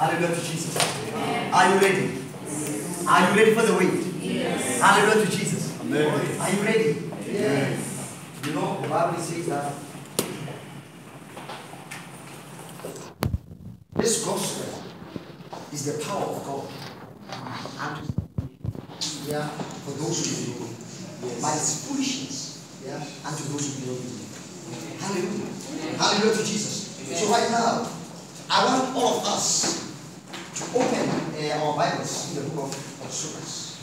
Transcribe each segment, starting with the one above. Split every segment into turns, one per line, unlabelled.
Hallelujah to Jesus. Are you ready? Are you ready for the wait?
Yes.
Hallelujah to Jesus.
Amen.
Are you ready? Yes. You know, the Bible says that this gospel is the power of God. And yeah, for those who believe. But it's foolishness. Yeah, and to those who don't believe. Hallelujah. Hallelujah to Jesus. So right now, I want all of us to open uh, our Bibles in the book of Exodus.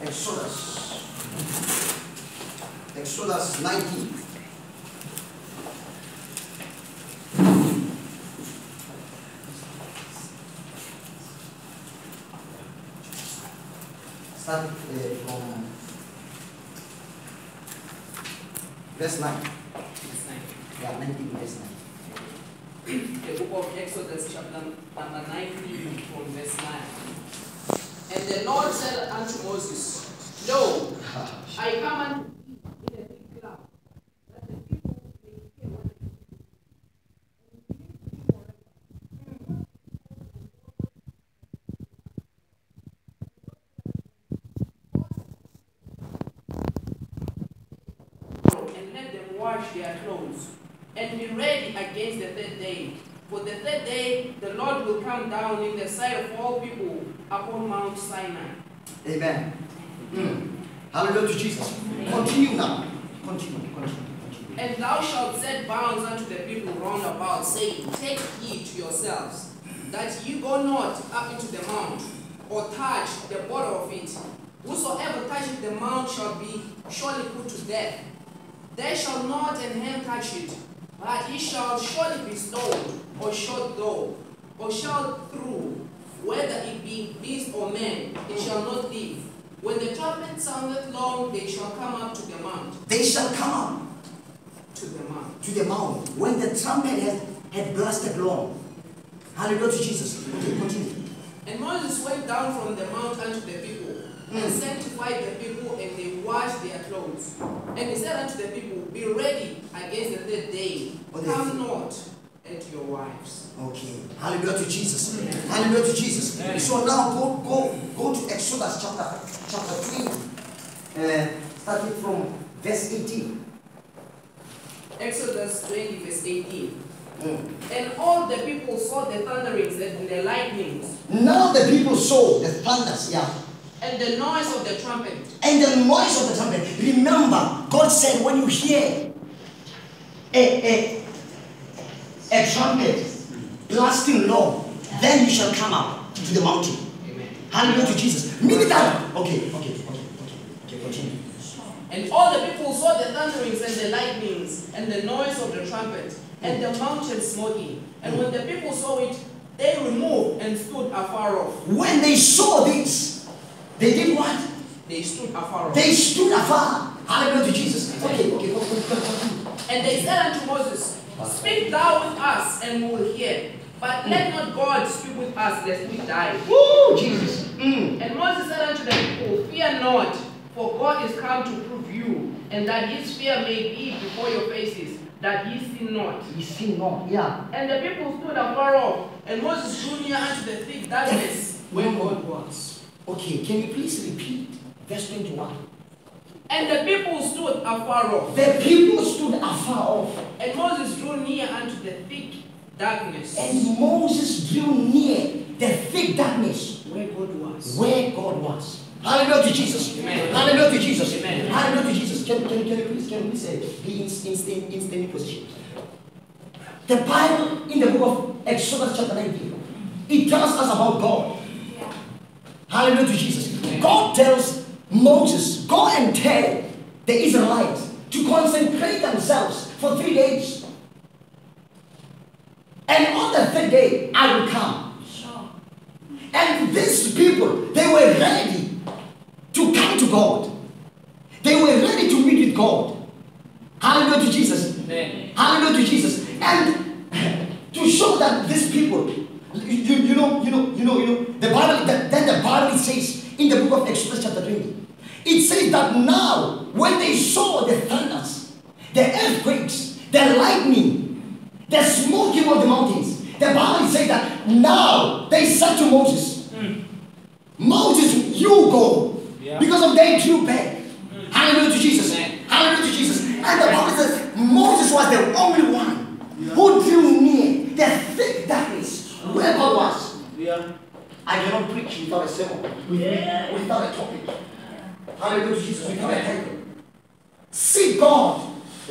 Exodus. Exodus 19. Start uh, from verse 9.
Verse
Yeah, 19 verse 9.
9. The book of Exodus, chapter number 19, from verse 9. And the Lord said unto Moses, Lo, I come unto thee in a big cloud, that the people may hear what I say, and believe me forever. and let them wash their clothes, and be ready against the third day. For the third day the Lord will come down in the sight of all people upon Mount Sinai.
Amen. Mm. Hallelujah to Jesus. Continue now. Continue, continue, continue.
And thou shalt set bounds unto the people round about, saying, Take heed to yourselves, that ye go not up into the mount, or touch the border of it. Whosoever toucheth the mount shall be surely put to death. There shall not an hand touch it, but it shall surely be stoned, or shot through, or shot through, whether it be beast or man, it shall not live. When the trumpet soundeth long, they shall come up to the mount,
They shall come up
to the mount.
to the mount when the trumpet had, had blasted long. Hallelujah to Jesus. Okay, continue.
And Moses went down from the mount unto the people, and hmm. sanctified the people, and they washed their clothes. And he said unto the people, Be ready against the third day.
Okay.
Come not at your wives.
Okay. Hallelujah to Jesus.
Amen.
Hallelujah to Jesus. So now go go go to Exodus chapter chapter 3. Uh, starting from verse 18.
Exodus 20, verse 18.
Mm.
And all the people saw the thunderings and the lightnings,
Now the people saw the thunders, yeah,
and the noise of the trumpet.
and the noise of the trumpet. Remember, God said, when you hear a, a, a trumpet blasting long, then you shall come up to the mountain.
Amen.
Hallelujah to Jesus. Meaning that. Okay, okay, okay, okay, okay, continue.
And all the people saw the thunderings and the lightnings and the noise of the trumpet and the mountain smoking. And when the people saw it, they removed and stood afar off.
When they saw this, they did what?
They stood afar off.
They stood afar. Hallelujah to Jesus. Okay, okay.
And they said unto Moses, Speak thou with us, and we will hear. But let not God speak with us, lest we die.
Woo, Jesus. Mm.
And Moses said unto the people, Fear not, for God is come to prove you, and that his fear may be before your faces, that ye sin not.
You see not, yeah.
And the people stood afar off, and Moses drew near unto the thick darkness where God was.
Okay, can you please repeat verse 21?
And the people stood afar off,
The people stood afar off,
and Moses drew near unto the thick darkness
and Moses drew near the thick darkness
where God was.
where God was. Hallelujah to Jesus.
Amen.
Hallelujah to Jesus.
Amen.
Hallelujah to Jesus. Can, can, can you please, can you please uh, be in, in, in, in standing position? The Bible in the book of Exodus chapter 19, it tells us about God. Hallelujah to Jesus. God tells Moses, go and tell the Israelites to consecrate themselves for three days. And on the third day, I will come. And these people, they were ready to come to God. They were ready to meet with God. Hallelujah to Jesus.
Amen.
Hallelujah to Jesus. And to show that these people, you, you know, you know, you know, you know, the Bible, that, then the Bible says in the book of Exodus chapter 20, it says that now when they saw the thunders, the earthquakes, the lightning, the smoking of the mountains, the Bible says that now they said to Moses, hmm. Moses, you go.
Yeah.
Because of they drew back. Hmm. Hallelujah to Jesus.
Amen.
Hallelujah to Jesus. And the Bible says Moses was the only one who drew near the where God was.
Yeah.
I cannot preach without a sermon, with- without a topic. Hallelujah to Jesus. Without a title. Seek God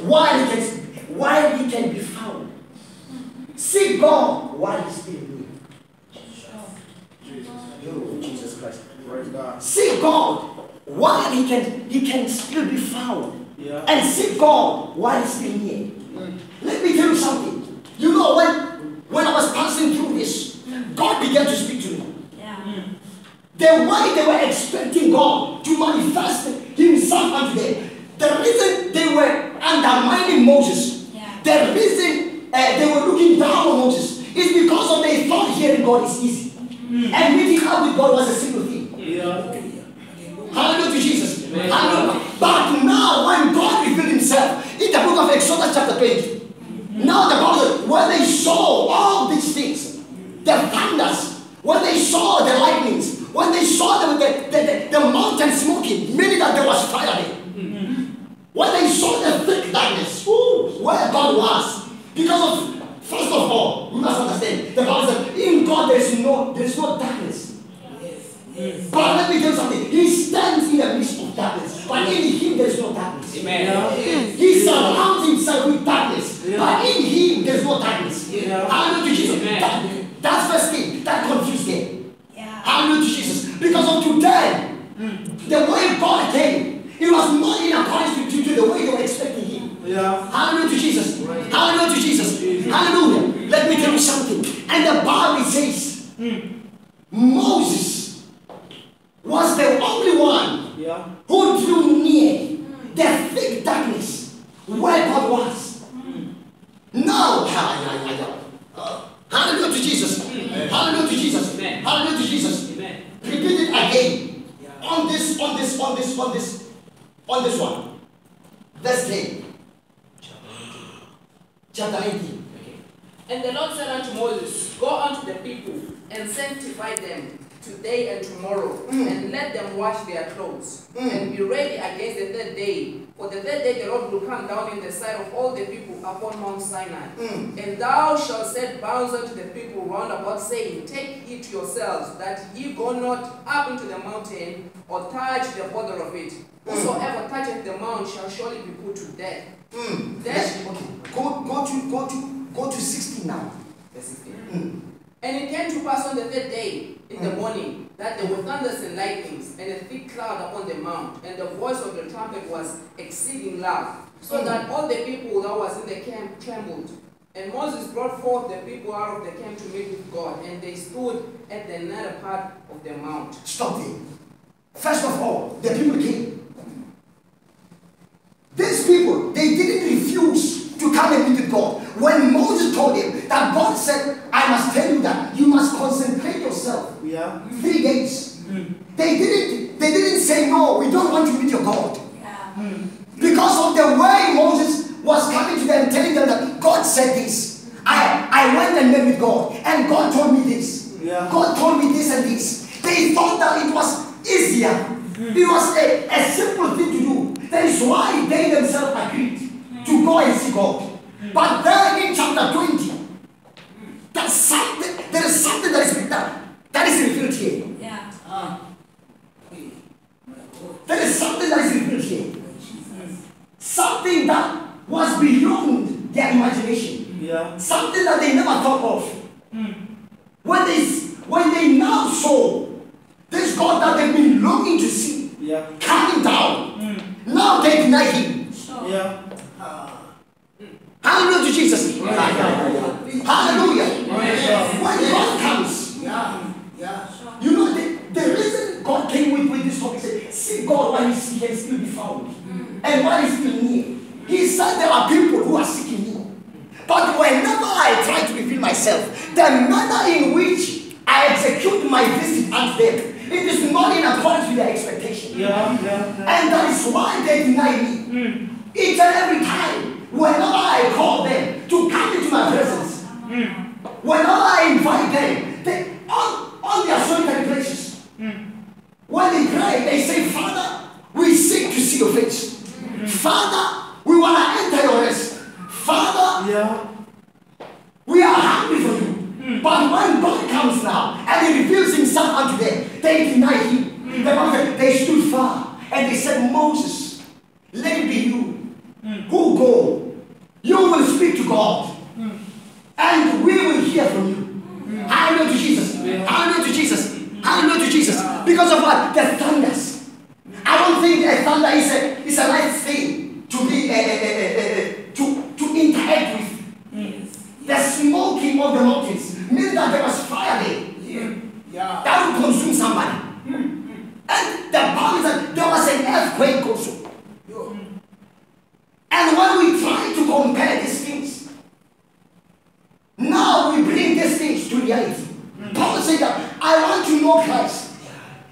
while he can, while he can be found. Seek God while he's still near. Oh, Jesus Christ.
Praise God.
Seek God while he can he can still be found.
Yeah.
And seek God while he's still near. Mm. Let me tell you something. You know when when I was passing through this, God began to speak to me. The way they were expecting God to manifest Himself unto them, the reason they were undermining Moses,
Yeah.
the reason uh, they were looking down on Moses, is because of they thought hearing God is easy, and meeting up with God was a simple thing.
Yeah.
Hallelujah to Jesus.
Amen.
Hallelujah. But now, when God revealed Himself in the book of Exodus, chapter 20, now the Bible says, when they saw all these things, the thunders, when they saw the lightnings, when they saw the, the, the, the, the mountain smoking, meaning that there was fire there. When they saw the thick darkness, ooh, where God was, because of, first of all, we must understand, the Bible says, in God there is no, there is no darkness. But let me tell you something. He stands in the midst of darkness. But in him there is no darkness.
Amen.
He surrounds himself with darkness. But in him there is no darkness.
Yeah.
Hallelujah to Jesus.
Amen.
Today, the way God came,
touch the border of it. Whosoever toucheth the mount shall surely be put to death.
Mm.
Then-
okay. Go, go to, go to, go to 16 now.
Verse 16.
Mm.
And it came to pass on the third day in the
Mm.
morning that there were thunders and lightnings and a thick cloud upon the mount, and the voice of the trumpet was exceeding loud, so
Mm.
that all the people that was in the camp trembled. And Moses brought forth the people out of the camp to meet with God, and they stood at the nether part of the mount.
Stop there. First of all, the people came. These people, they didn't refuse to come and meet with God. When Moses told them that God said, I must tell you that you must concentrate yourself
Yeah.
three days. They didn't, they didn't say, No, we don't want to meet your God.
Yeah.
Because of the way Moses was coming to them, telling them that God said this. I, I went and met with God, and God told me this.
Yeah.
God told me this and this. They thought that it was easier. It was a, a simple thing to do. That is why they themselves agreed to hmm. go and see God. But then in chapter 20, there's something, there is something that is that, that is revealed here.
Yeah. Ah.
There is something that is revealed here. Something that was beyond their imagination.
Yeah.
Something that they never thought of. Hmm. When they, when they now saw this God that they've been longing to see
Yeah.
coming down, now they deny him.
Sure.
Yeah. Ah.
Hallelujah to Jesus. Hallelujah. When God comes, yeah,
Sure.
you know the, the reason God came with, with this topic said, see God while he can still be found. Mm. And while he's still near. He said there are people who are seeking him. But whenever I try to reveal myself, the manner in which I execute my visit unto them. It is not in accordance with their expectation.
Yeah, yeah, yeah.
And that is why they deny me. Hmm. Each and every time, whenever I call them to come into my presence, hmm. whenever I invite them, they on, on their solitary places. Hmm. When they pray, they say, Father, we seek to see your face. Father, we want to enter your rest. Father,
Yeah.
we are hungry for you. But when God comes now and He reveals Himself unto them, they deny Him. The they stood far and they said, Moses, let it be you who go. You will speak to God and we will hear from you. Hallelujah to Jesus. Hallelujah to Jesus. Hallelujah to Jesus. Because of what? The thunders. I don't think a thunder is a, is a nice thing to be uh, uh, uh, uh, to, to interact with. The smoking of the mountains means that there was fire there.
Yeah.
That would consume somebody. And the Bible is that there was an earthquake also. And when we try to compare these things, now we bring these things to reality. Paul said that I want to know Christ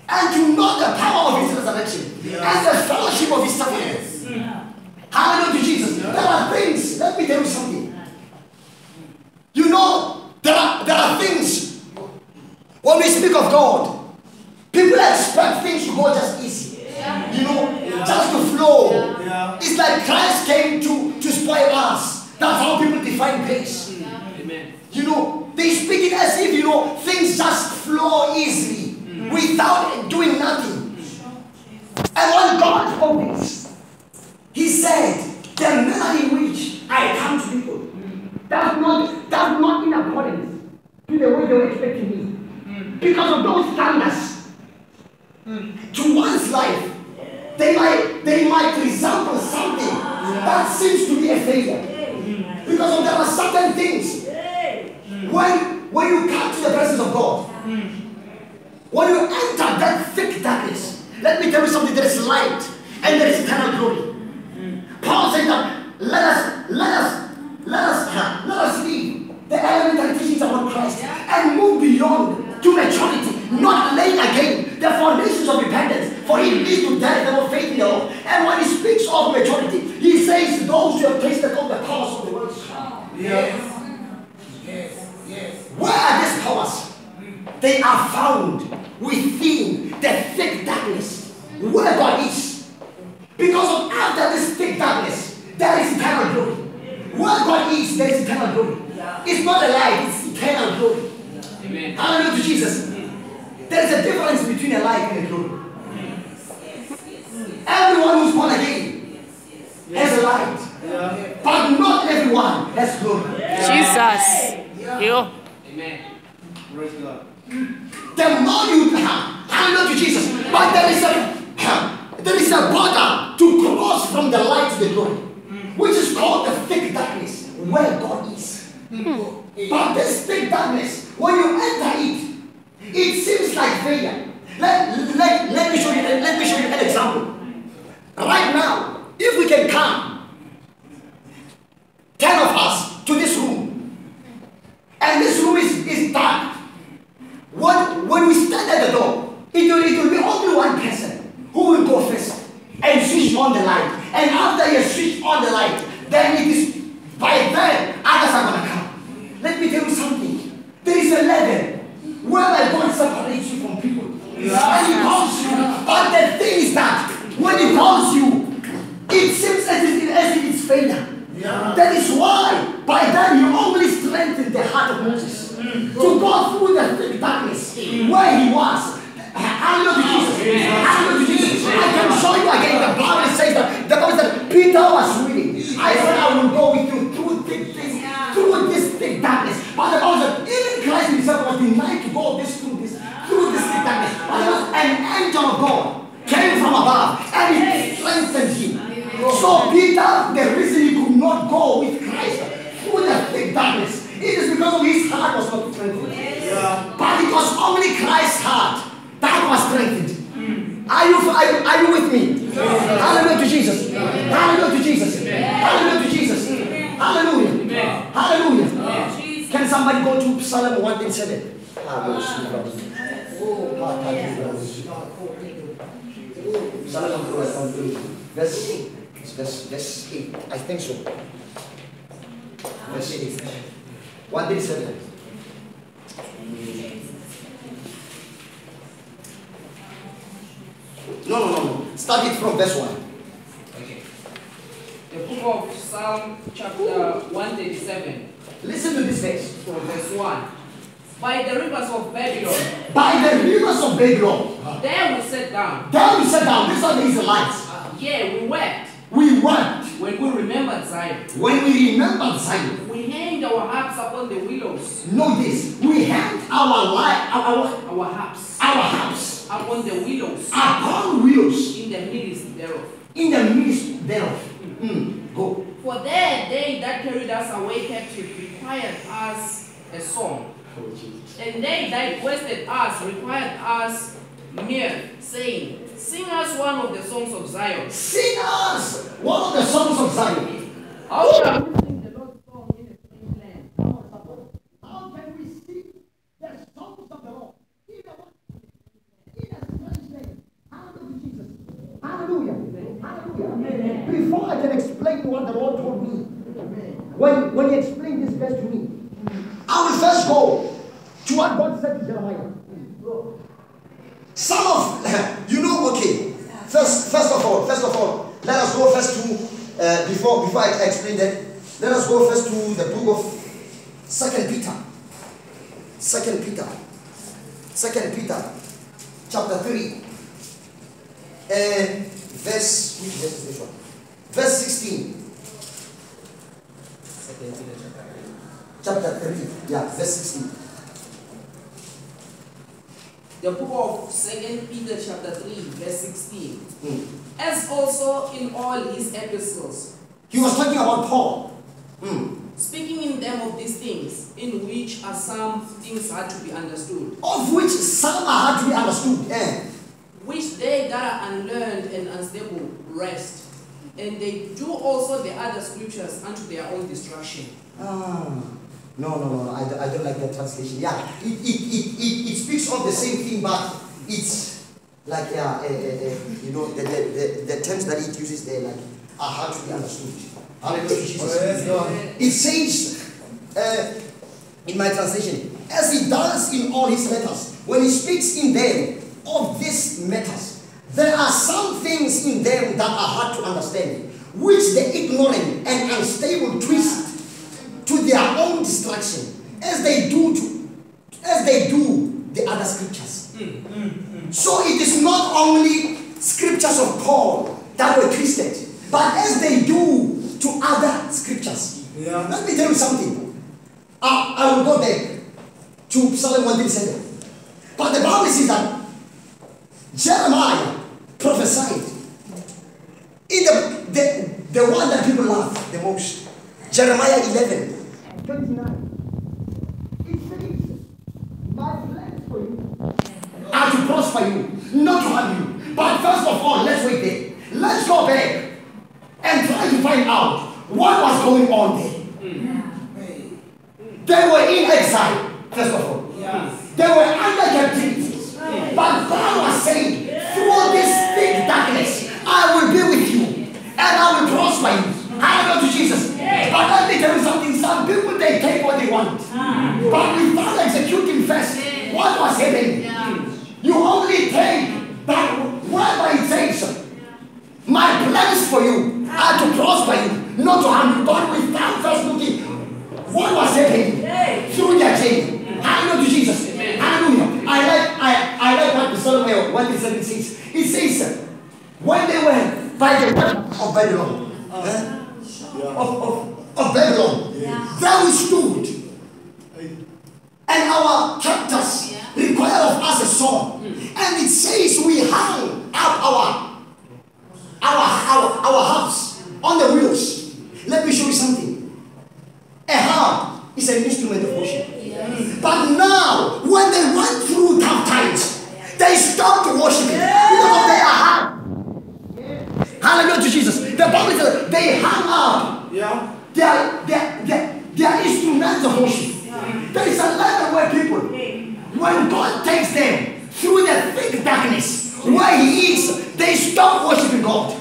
and to know the power of his resurrection and the fellowship of his suffering. Hallelujah to Jesus. There are things, let me tell you something. You know, there are, there are things when we speak of God, people expect things to go just easy. You know, just to flow.
Yeah.
It's like Christ came to, to spoil us. That's how people define grace.
Amen.
You know, they speak it as if, you know, things just flow easily without doing nothing. And when God this, He said, the manner in which I come to people, that's not, that's not in accordance to the way they were expecting me. Because of those standards, to one's life, they might, they might resemble something that seems to be a failure. Because of there are certain things when, when you come to the presence of God, when you enter that thick darkness, let me tell you something, there is light and there is eternal glory. Paul said that let us, let us, let us, uh, let us leave the elementary teachings about Christ and move beyond to maturity, not laying again the foundations of repentance, for it leads to death and faith in the Lord. And when he speaks of maturity, he says those who have tasted of the powers of the world.
Yes. Yes. Yes.
Where are these powers? They are found within the thick darkness where God is. Because of after this thick darkness, there is eternal glory. Where God is, there is eternal glory. It's not a light, it's eternal glory.
Amen.
Hallelujah to Jesus. There is a difference between a light and a glory. Everyone who's born again has a light,
Yeah.
but not everyone has glory.
Jesus. You.
Amen.
Praise God.
The more you have, hallelujah to Jesus. But there is a there is a border to cross from the light to the glory, which is called the thick darkness, where God is. But this thick darkness, when you enter it, it seems like failure. Let, let, let me show you let me show you an example. Right now, if we can come, ten of us to this room, and this room is, is dark. When, when we stand at the door, it will, it will be only one person who will go first and switch on the light. And after you switch on the light, then it is by then others are gonna come. Let me tell you something. There is a level where God separates you from people. And he calls you. But the thing is that when he calls you, it seems as if, as if it's failure. That is why by then you only strengthen the heart of Moses mm. to go through the where he was. Hallelujah to Jesus. Hallelujah to Jesus. I can show you again. The Bible says that the Bible said Peter was reading. I said I will go with you through thick things, through this thick darkness. But the Bible said even Christ himself was denied to go this through this through this thick darkness. But was an angel of God came from above and he strengthened him. So Peter, the reason he could not go with Christ through the thick darkness, it is because of his heart was not strengthened.
Yeah.
But it was only Christ's heart that was strengthened. Are you, are, you, with me? Hallelujah to Jesus. Hallelujah to Jesus. Hallelujah to Jesus. Hallelujah. Hallelujah. Can somebody go to Psalm 137? Verse, verse, verse 8. I think so. Verse 8. 137. No, no, no, no. Start it from verse 1.
Okay. The book of Psalm chapter 137
Listen to this verse.
from verse 1. By the rivers of Babylon,
By the rivers of Babylon,
there we sat down.
there we sat down. These are the Israelites.
Uh, yeah, we wept
We wept
when we remembered Zion.
when we remembered Zion.
We hanged our harps upon the willows,
Know this. We hanged our life, our,
our our harps
our house
upon the willows
upon wheels
in the midst thereof.
in the midst thereof. Mm, go.
For there they that carried us away captive required us a song. And they that wasted us required us mere, saying, Sing us one of the songs of Zion.
Sing us one of the songs of Zion.
How shall we sing the Lord's song in a strange land?
How can we sing the songs of the Lord? In a what? In a strange land. Hallelujah, Jesus. Hallelujah. Before I can explain what the Lord told me, when, when He explained this verse to me, I will first go to what God said to Jeremiah. Some of you know, okay. First, first of all, first of all, let us go first to uh, before before I explain that. Let us go first to the book of Second Peter. Second Peter. Second Peter, chapter three, and verse which verse is this one? Verse sixteen. Chapter three, yeah, verse sixteen.
The book of Second Peter chapter 3, verse 16.
Hmm.
As also in all his epistles,
He was talking about Paul. Hmm.
speaking in them of these things, in which are some to be understood,
Of which some are hard to be understood. Eh?
which they that are unlearned and unstable rest, and they do also the other scriptures unto their own destruction.
Ah, no, no, no, no. I, don't- I don't like that translation. Yeah, it, it, it, it, it speaks of the same thing, but it's like, yeah, uh, uh, uh, you know, the, the, the, the terms that it uses there like, are hard to be understood. Hallelujah, Jesus. It says uh, in my translation, as he does in all his letters, when he speaks in them of these matters, there are some things in them that are hard to understand, which the ignorant and unstable twist to their own destruction, as they do to, as they do the other scriptures. Hmm, hmm, hmm. So it is not only scriptures of Paul that were twisted, but as they do to other scriptures.
Yeah.
Let me tell you something. I, I will go back to Psalm 137. But the Bible says that Jeremiah prophesied in the, the, the one that people love the most. Jeremiah 11, 29. It says, My plans for you are to prosper you, not to harm you. But first of all, let's wait there. Let's go back and try to find out what was going on there. Mm. They were in exile, first of all. They were under captivity. But God was saying, through this thick darkness, I will be with you and I will prosper you. Hallelujah to Jesus. But let me tell you something. Some people they take what they want. Ah. But without executing first, what was happening? You only take that whatever it says. My plans for you are to prosper you, not to harm you. But without first looking, what was happening through their chain. Hallelujah to Jesus. Hallelujah. I like I, I like what the Psalm what the says. It says when they were by the river of Babylon, eh, of, of, of Babylon, there we stood. And our captors require of us a song. And it says we hung up our our our, our harps on the wheels. Let me show you something. A harp is an instrument of worship. But now, when they went through tough times, they stopped worshiping because of their harp. Hallelujah to Jesus. The Bible says they hung up
Yeah.
their, their, their, their instruments of worship. There is a level where people When God takes them through the thick darkness where He is, they stop worshiping God.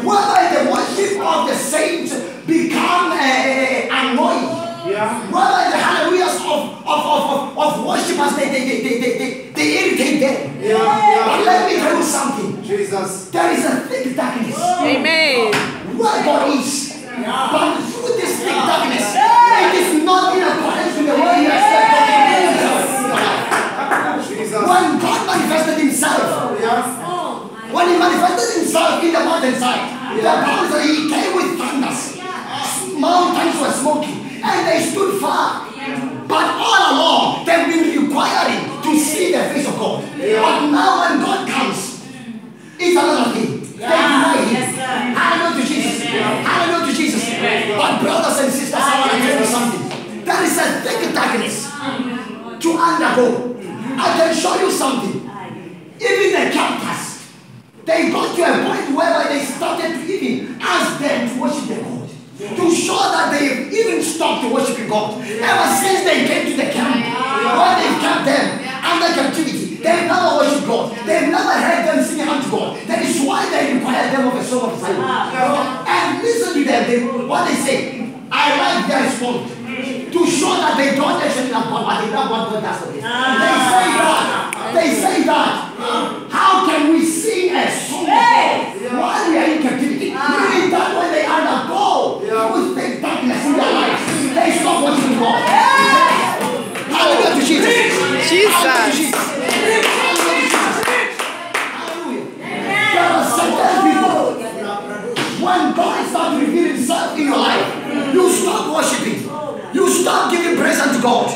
Whether the worship of the saints become uh, annoying,
Yeah.
whether the hallelujahs of, of, of, of, of worshippers they, they, they, they, they, they, they irritate them.
Yeah, yeah.
But let me tell you something.
Jesus.
There is a thick darkness
Amen.
where God is. But through this thick darkness, it is not in accordance with the way you expect God to manifest in your life.
Jesus.
When God manifested Himself,
Yeah.
when He manifested Himself in the mountainside, the Bible said He came with thunders. Mountains were smoking, and they stood far. But all along, they've been requiring to see the face of God. But now, when God comes, it's another thing. They deny Him. Hallelujah to Jesus. Hallelujah to Jesus. But brothers and sisters, I want to tell you something. There is a thick darkness to undergo. I can show you something. Even the captors, they got to a point where they started to even ask them to worship their God. To show that they even stopped worshiping God. Ever since they came to the camp, where they kept them under captivity, they've never worshipped God. They've never heard them sing unto God. That is why they require them of a song of silence. Ah, and listen to them, they, what they say. I like their response. To show that they don't actually love God, but they love what God does for them. They say that. They say that. How can we sing a song of God while we are in captivity? Ah. Meaning that when they undergo with the worshiping Hallelujah to to Jesus. Hallelujah. There people when God starts to reveal Himself in your life, you stop worshiping. You stop giving praise unto God.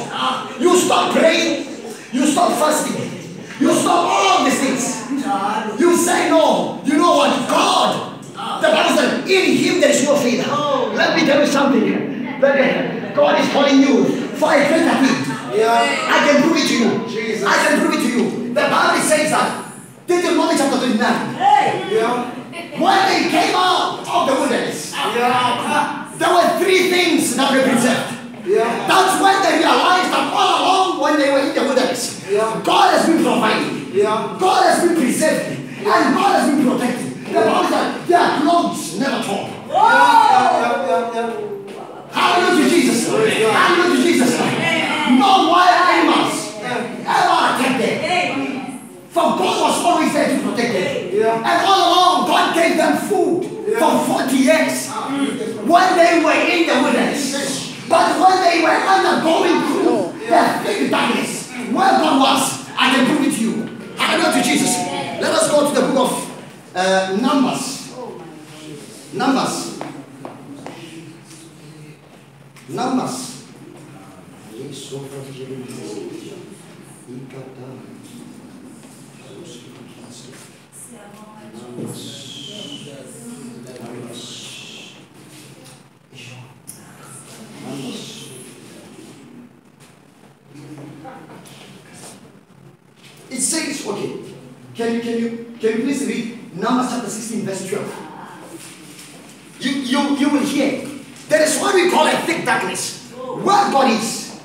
You stop praying. You stop fasting. You stop all these things. You say no. You know what? God. The Bible said, in Him there is no failure. Let me tell you something. That God is calling you for a greater thing.
Yeah.
I can prove it to you.
Jesus.
I can prove it to you. The Bible says that. Deuteronomy chapter 29. Hey.
Yeah.
When they came out of the wilderness,
Yeah.
there were three things that were preserved.
Yeah.
That's when they realized that all along when they were in the wilderness,
Yeah.
God has been providing,
Yeah.
God has been preserving, and God has been protecting. The Bible said their clothes never torn.
Yeah. Yeah. Yeah.
Hallelujah to Jesus. Hallelujah to Jesus. No wild animals ever attacked them. For God was always there to protect them. And all along, God gave them food for 40 years when they were in the wilderness. But when they were undergoing through the thick darkness, where God was, I can prove it to you. Hallelujah to Jesus. Let us go to the book of uh, Numbers. Numbers. It says, okay, can you can you can you please read Numbers chapter 16, verse 12? You you you will hear. There is what we call a thick darkness. Where God is.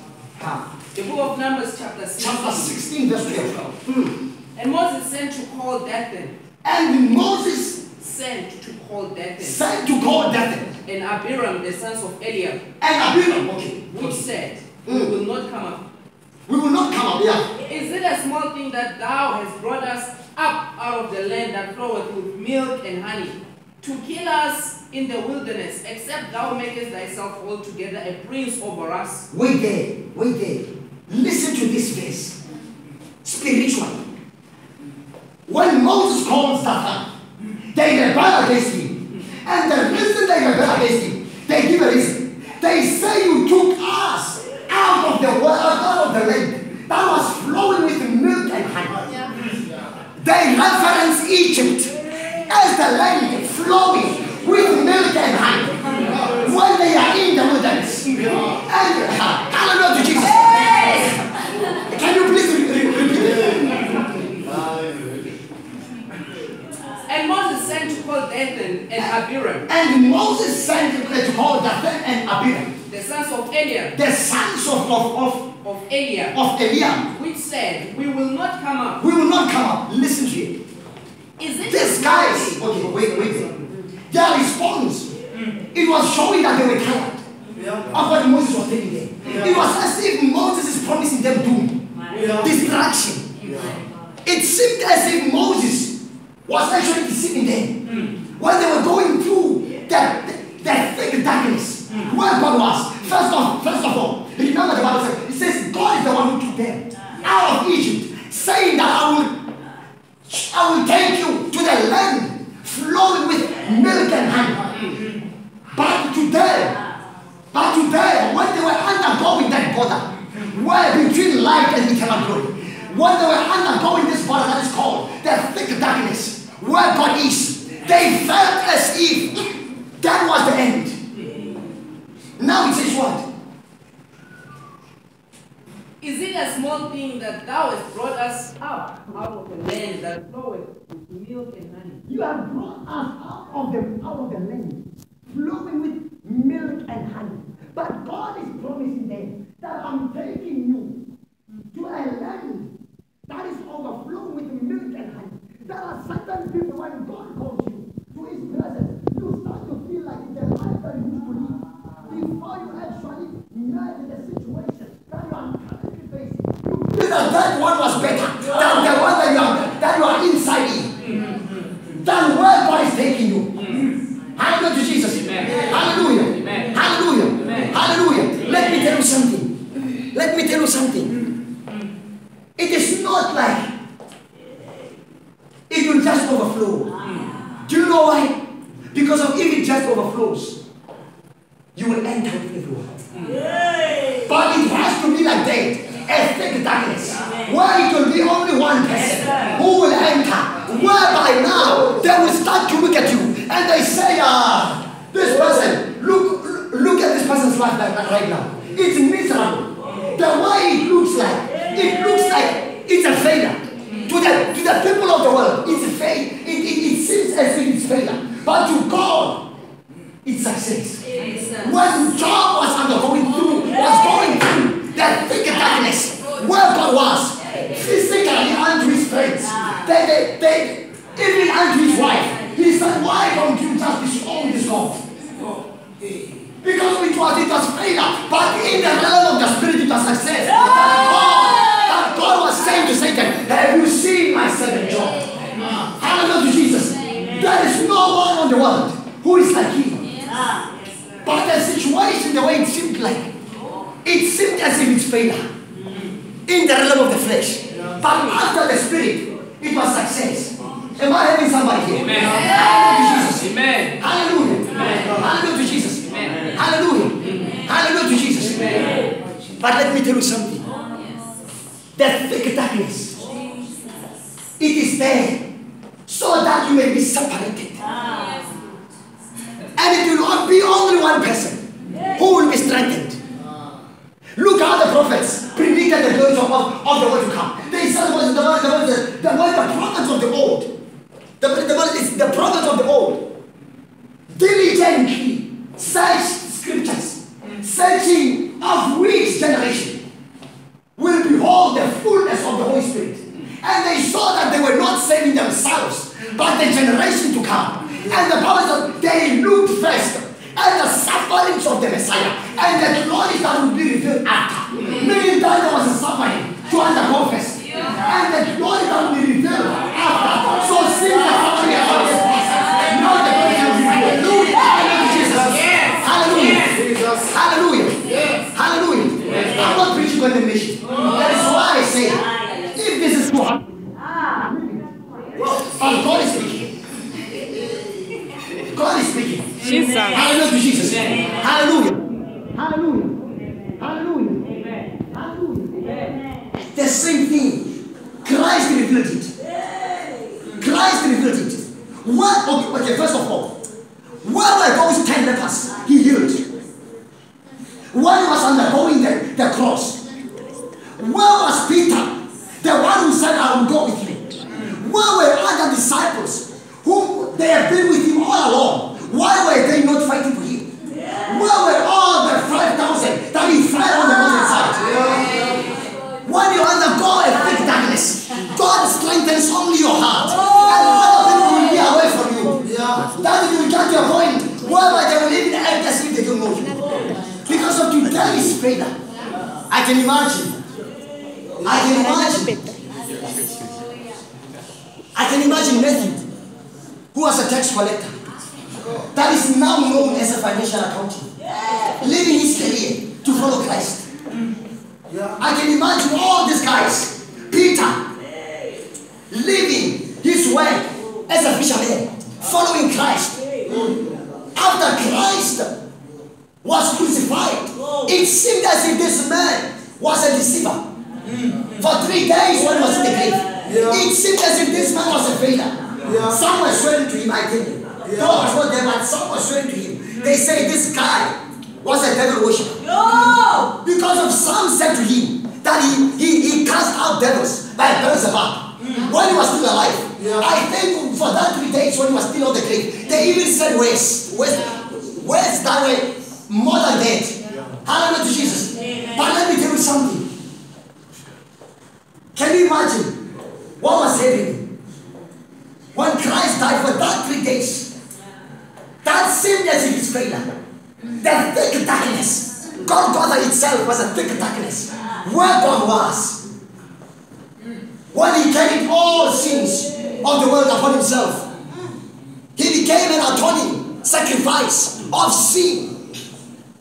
The book of Numbers, chapter 6.
Chapter 16, verse 12. Hmm.
And Moses sent to call Dathan,
And Moses
sent to call Dathan,
sent to call Dathan
and Abiram, the sons of Eliab,
and Abiram. Okay.
which said, We
Mm.
will not come up.
We will not come up yeah.
Is it a small thing that thou hast brought us up out of the land that floweth with milk and honey, to kill us in the wilderness, except thou makest thyself altogether a prince over us?
Wait there. Wait there. Listen to this verse. Spiritually. When Moses calls Dathan, they rebel against him. And the reason they rebel against him, they give a reason. They say you took us out of the world, out of the land that was flowing with milk and honey. They reference Egypt as the land flowing with milk and honey when they are in the wilderness. And hallelujah to Jesus. Can you please re- re- repeat it?
And Moses sent to call Dathan and Abiram,
And Moses sent to call Dathan and Abiram,
the sons of Eliab,
the sons of, of, of,
of Eliab,
of Eliam,
which said, We will not come up.
We will not come up. Listen to it.
Is it
These
a
guys, okay, wait, wait. Their response, it was showing that they were tired of what Moses was telling them. It was as if Moses is promising them doom, destruction. It seemed as if Moses was actually deceiving them mm. when they were going through that, that thick darkness. Mm. Where God was. First of, first of all, remember the Bible says, it says God is the one who took them out of Egypt, saying that I will I will take you to the land flowing with milk and honey. But today, but today, when they were undergoing that border, where between light and eternal glory, when they were undergoing this border that is called the thick darkness, where God is, they felt as if that was the end. Now it says what?
Is it a small thing that thou hast brought us up out of the land that floweth with milk and honey?
You have brought us out of the out of the land, flowing with milk and honey. But God is promising them that I'm taking you to a land that is overflowing with milk and honey. There are certain people when God calls you to His presence, you start to feel like a life that you live before you actually met the situation that you are currently facing. You that that one was better than the one that you are that you are inside than where God is taking you. Hallelujah to Jesus. Hallelujah. Hallelujah. Hallelujah. Let me tell you something. Let me tell you something. Mm. It is not like it will just overflow. Do you know why? Because of if it just overflows, you will enter with everyone. But it has to be like that. A thick darkness. Where it will be only one person who will enter. Whereby now they will start to look at you and they say, ah, this person, look, look at this person's life right now. It's miserable. The way it looks like, it looks like it's a failure. To the, to the people of the world, it's a failure. It, it, it seems as if it's failure. But to God, it's success. When Job was undergoing through, was going through that thick darkness, where God was, physically unto his friends, they, they, even unto his wife, he said, Why don't you just disown this God? Because it was, it was failure, but in the realm of the spirit, it was success. God, that God was saying to Satan, Have you seen my servant Job? Hallelujah to Jesus. There is no one on the world who is like him. But the situation, the way it seemed like, it seemed as if it's failure in the realm of the flesh. But after the spirit, it was success. Am I having somebody here? Hallelujah to Jesus.
Amen.
Hallelujah. Amen. Hallelujah to Jesus. Amen. Hallelujah. Hallelujah to Jesus. Amen. But let me tell you something. The thick darkness, it is there so that you may be separated. And it will not be only one person who will be strengthened. Look how the prophets predicted the glory of, of the world to come. Said was the word, the word, the, the the prophets of the old. The, the is the prophets of the old. Diligently search scriptures, searching of which generation will behold the fullness of the Holy Spirit. And they saw that they were not saving themselves, but the generation to come. And the Bible said they looked first at the sufferings of the Messiah and the glories that would be revealed after. Meaning that there was a suffering to undergo first. And the glory that would be revealed after. So since the suffering has already passed, now the glory will be revealed. Hallelujah, Jesus. Hallelujah. Hallelujah. Hallelujah. I'm not preaching condemnation. That is why I say, if this is to happen, but oh, God is speaking. God is speaking.
Jesus.
Hallelujah to Jesus. Hallelujah. Hallelujah. Hallelujah. Hallelujah. The same thing. Christ revealed it. Christ revealed it. What? Okay, okay, first of all, where were those ten lepers he healed? When he was undergoing the, the cross, where was Peter? The one who said, I will go with you. Where were other disciples who they have been with him all along? Why were they not fighting for him? Where were all the 5,000 that he fed on the mountainside? When you undergo a influence only your heart. Oh. And other people will be away from you.
Yeah.
That you will get to a point whereby they will even act as if they don't know you. Because of today's failure. I can imagine. I can imagine. I can imagine Matthew, who was a tax collector, that is now known as a financial accountant, leaving his career to follow Christ. I can imagine all these guys, Peter, leaving his work as following Christ. After Christ was crucified, it seemed as if this man was a deceiver. For three days when he was in the grave, it seemed as if this man was a failure.
Yeah.
Some were swearing to him, I think. you.
Yeah.
God was not there, but some were swearing to him. They say this guy was a devil worshiper. Because of some said to him that he, he, he cast out devils by Beelzebub mm. when he was still alive.
Yeah.
I think for that three days when he was still on the grave, they even said words. Words, words that were more than dead. Hallelujah to Jesus. But let me tell you something. Can you imagine what was happening? When Christ died for that three days, that as if it's failure. The thick darkness. God Golgotha itself was a thick darkness. Where God was. When he carried all sins of the world upon himself. He became an atoning sacrifice of sin.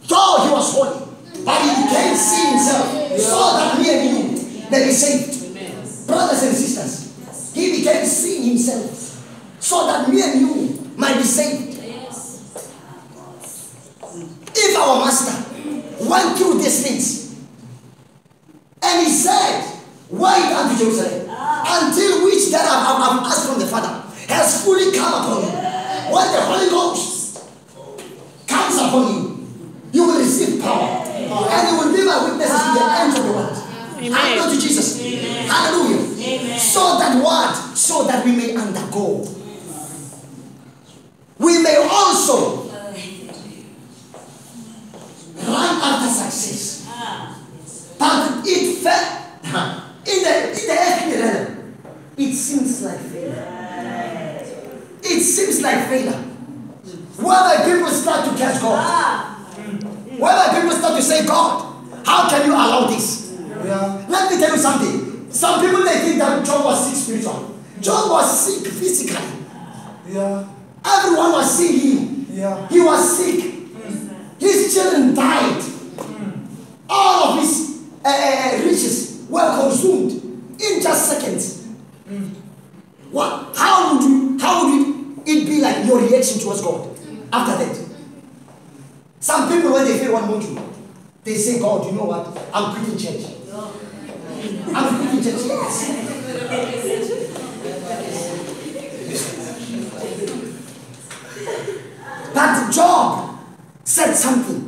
Though he was holy, but he became sin himself so that me and you may be saved. Brothers and sisters, he became sin himself so that me and you might be saved. If our master went through these things and he said, Wait unto Jerusalem ah. until which that I have I've asked from the Father has fully come upon you. When the Holy Ghost comes upon you, you will receive power and you will be my witnesses to the ah. end of the world.
Amen.
Hallelujah to Jesus. Hallelujah. So that what? So that we may undergo. We may also run after success. Ah. But it fell in the in the earthly realm. It seems like failure. It seems like failure. Whether people start to catch God, whether people start to say, God, how can you allow this?
Yeah.
Let me tell you something. Some people they think that John was sick spiritually. Job was sick physically.
Yeah.
Everyone was seeing him.
Yeah.
He was sick. His children died. Hmm. All of his uh, uh, riches were consumed in just seconds. What? How would you? How would it be like your reaction towards God after that? Some people, when they feel one module, they say, "God, you know what? I'm quitting church. I'm quitting church." Yes. But Job said something.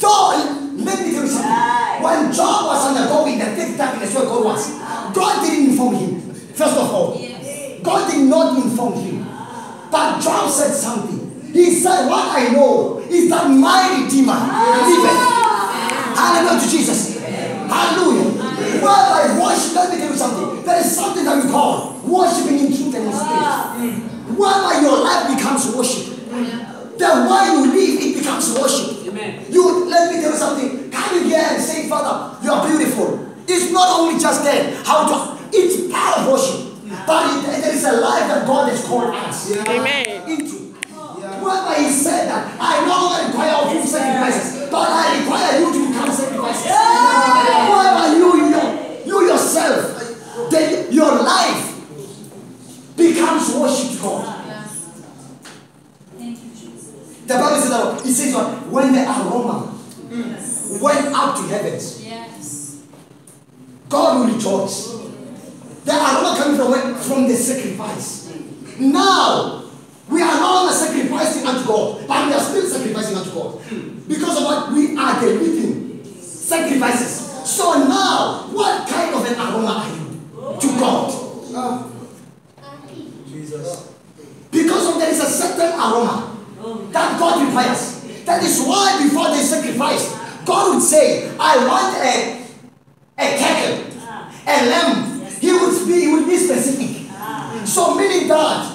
Though, let me tell you something. When Job was undergoing the thick darkness where God was, God didn't inform him. First of all, God did not inform him. But Job said something. He said, What I know is that my Redeemer liveth. Hallelujah to Jesus. Hallelujah. While I worship, let me tell you something. There is something that we call worshiping in truth and in spirit. Ah. Whereby your life becomes worship. The way you live, it becomes worship.
Amen.
You let me tell you something. Coming here and saying, Father, you are beautiful. It's not only just that. How to it's part of worship. But it, there is a life that God has called us
Amen.
into. Whereby he said that I no longer require of you sacrifices, but I require you to become sacrifices. Whereby you, you, you yourself, then your life becomes worship to God. The Bible says that it says what when the aroma mm. went up to heavens,
Yes.
God will rejoice. The aroma coming from where? From the sacrifice. Now we are no longer sacrificing unto God, but we are still sacrificing unto God. Because of what we are the living sacrifices. So now, what kind of an aroma are you to God?
Jesus.
Because of there is a certain aroma that God requires. That is why before they sacrifice, God would say, I want a, a cattle, a lamb. He would, be, he would be specific. Ah. So meaning that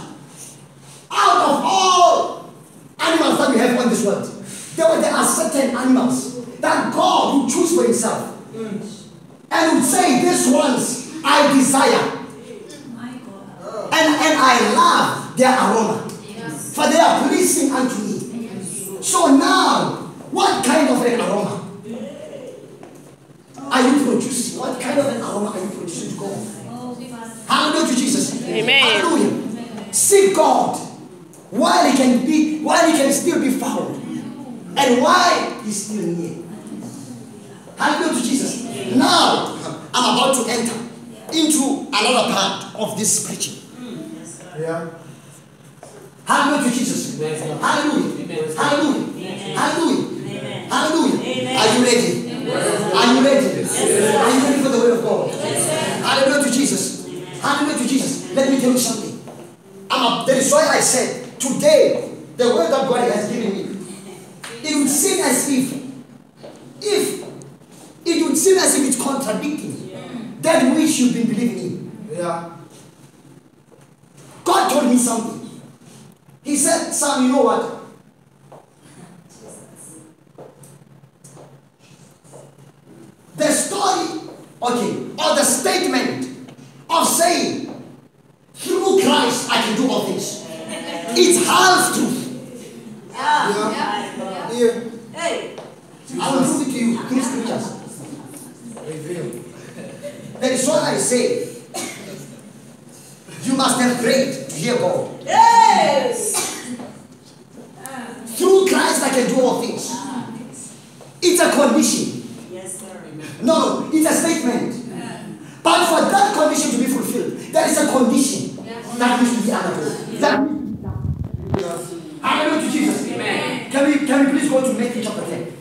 it would seem as if it's contradicting that which you've been believing in.
Yeah.
God told me something. He said, Son, you know what? The story, okay, or the statement of saying, through Christ I can do all things. It's half truth.
Ah, yeah. Yeah.
I will prove it to you through scriptures.
Reveal.
That is why I say, you must have prayed to hear God. Yes! Through Christ I can do all things. It's a condition. Yes, sir. No, it's a statement. But for that condition to be fulfilled, there is a condition that needs to be understood. That needs to be done. Hallelujah to Jesus.
Amen.
Can we can we please go to Matthew chapter 10?